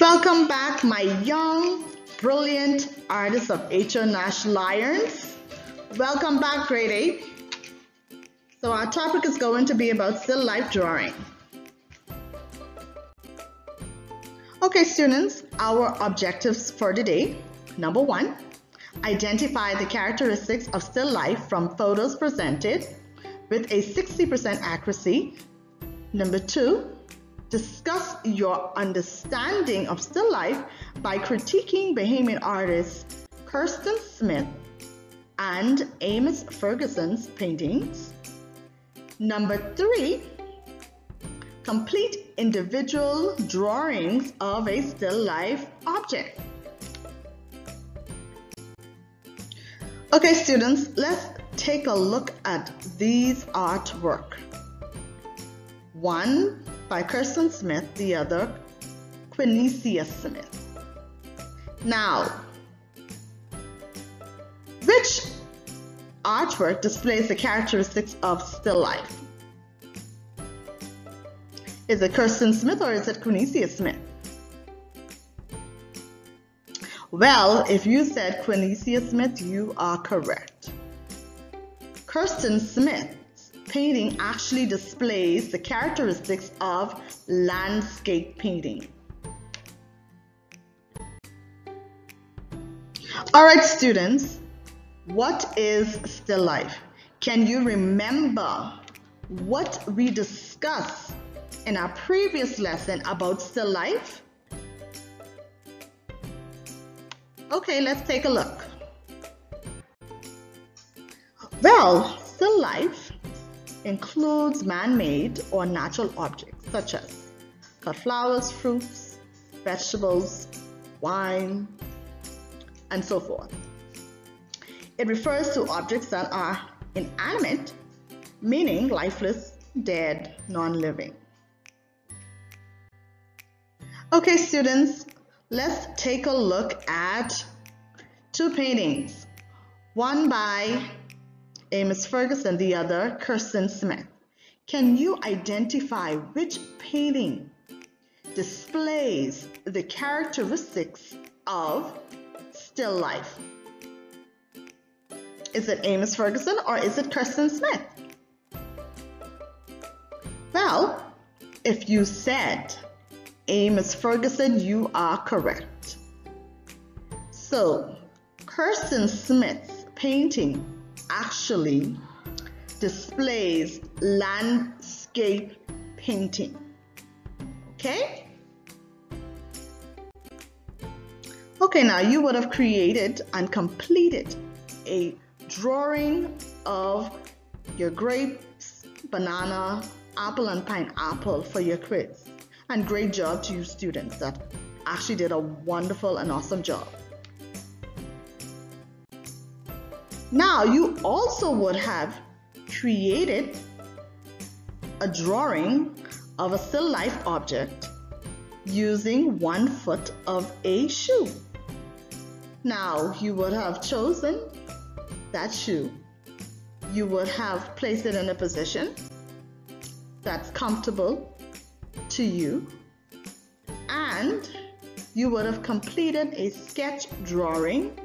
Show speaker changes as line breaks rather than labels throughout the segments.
Welcome back, my young, brilliant artists of HO Nash Lions. Welcome back, grade 8. So our topic is going to be about still life drawing. Okay, students, our objectives for today. Number one, identify the characteristics of still life from photos presented with a 60% accuracy. Number two, discuss your understanding of still life by critiquing Bahamian artists Kirsten Smith and Amos Ferguson's paintings. Number three, complete individual drawings of a still life object. Okay, students, let's take a look at these artwork. One by Kirsten Smith, the other Quinicia Smith. Now, which artwork displays the characteristics of still life? Is it Kirsten Smith or is it Quinicia Smith? Well, if you said Quinicia Smith, you are correct. Kirsten Smith's painting actually displays the characteristics of landscape painting. All right, students, what is still life? Can you remember what we discussed in our previous lesson about still life? Okay, let's take a look. Well, still life includes man-made or natural objects such as cut flowers, fruits, vegetables, wine, and so forth. It refers to objects that are inanimate, meaning lifeless, dead, non-living. Okay, students, let's take a look at two paintings. One by Amos Ferguson, the other Kirsten Smith. Can you identify which painting displays the characteristics of still life? Is it Amos Ferguson or is it Kirsten Smith? Well, if you said Amos Ferguson, you are correct. So, Kirsten Smith's painting actually displays landscape painting. Okay? Okay, now you would have created and completed a drawing of your grapes, banana, apple, and pineapple for your quiz. And great job to you students that actually did a wonderful and awesome job. Now you also would have created a drawing of a still life object using one foot of a shoe. Now you would have chosen that shoe. You would have placed it in a position that's comfortable to you and you would have completed a sketch drawing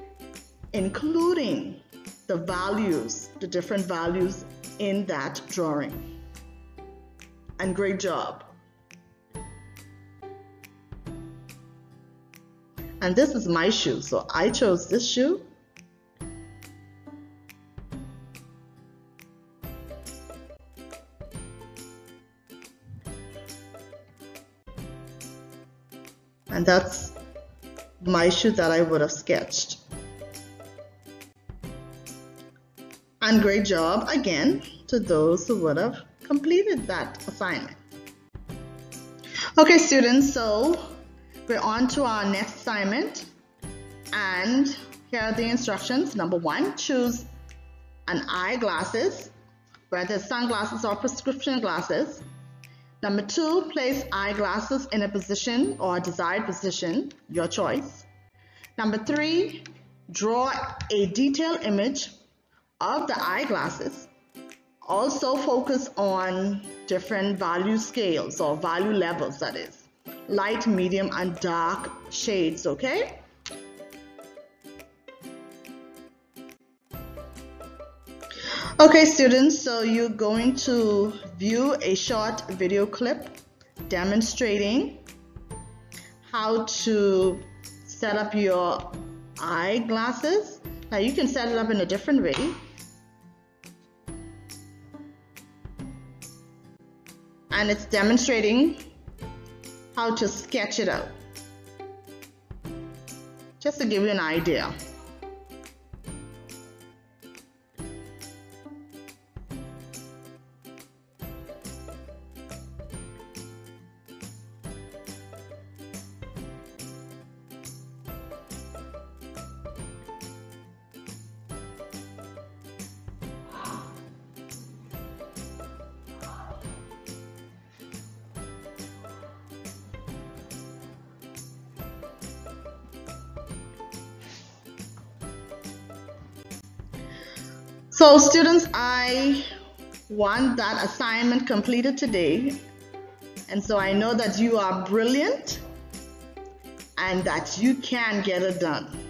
including the values, the different values in that drawing. And great job. And this is my shoe, so I chose this shoe. And that's my shoe that I would have sketched. And great job again to those who would have completed that assignment. Okay students, so we're on to our next assignment and here are the instructions. Number one, choose an eyeglasses, whether sunglasses or prescription glasses. Number two, place eyeglasses in a position or a desired position, your choice. Number three, draw a detailed image of the eyeglasses also focus on different value scales or value levels that is light, medium, and dark shades, okay? Okay students, so you're going to view a short video clip demonstrating how to set up your eyeglasses. Now you can set it up in a different way. And it's demonstrating how to sketch it out. Just to give you an idea. So students, I want that assignment completed today. And so I know that you are brilliant and that you can get it done.